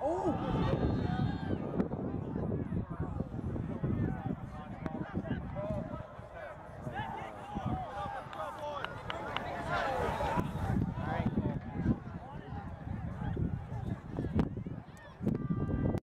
Oh!